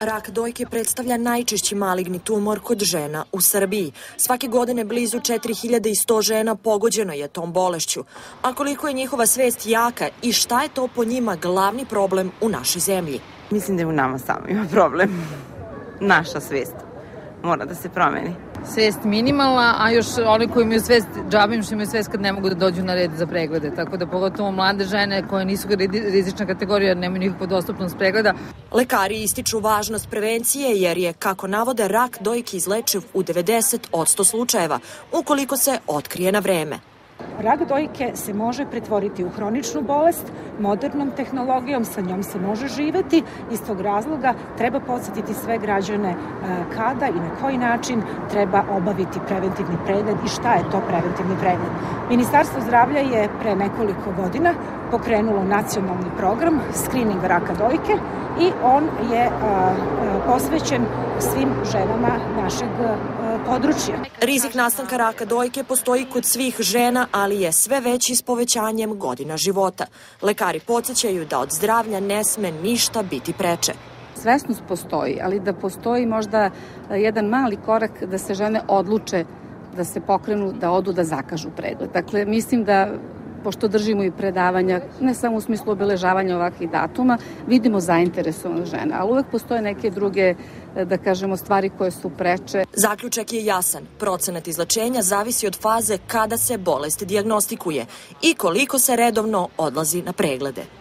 Rak dojke predstavlja najčešći maligni tumor kod žena u Srbiji. Svake godine blizu 4100 žena pogođeno je tom bolešću. A koliko je njihova svest jaka i šta je to po njima glavni problem u našoj zemlji? Mislim da je u nama samo ima problem. Naša svest mora da se promeni. Svest minimalna, a još oni koji imaju svest, džabim što imaju svest kad ne mogu da dođu na red za preglede. Tako da pogotovo mlade žene koje nisu rizična kategorija, nemaju nikakvu dostupnost pregleda. Lekari ističu važnost prevencije jer je, kako navode, rak dojke izlečiv u 90 od 100 slučajeva, ukoliko se otkrije na vreme. Rak dojke se može pretvoriti u hroničnu bolest, modernom tehnologijom sa njom se može živeti. Iz tog razloga treba podsjetiti sve građane e, kada i na koji način treba obaviti preventivni pregled i šta je to preventivni pregled. Ministarstvo zdravlja je pre nekoliko godina pokrenulo nacionalni program screening raka dojke i on je a, posvećen svim ženama našeg a, područja. Rizik nastanka raka dojke postoji kod svih žena, ali je sve veći s povećanjem godina života. Lekari podsjećaju da od zdravlja ne sme ništa biti preče. Svesnost postoji, ali da postoji možda jedan mali korak da se žene odluče da se pokrenu, da odu da zakažu pregled. Dakle, mislim da pošto držimo i predavanja, ne samo u smislu obeležavanja ovakvih datuma, vidimo zainteresovane žene, ali uvek postoje neke druge, da kažemo, stvari koje su preče. Zaključak je jasan. Procenat izlačenja zavisi od faze kada se bolest diagnostikuje i koliko se redovno odlazi na preglede.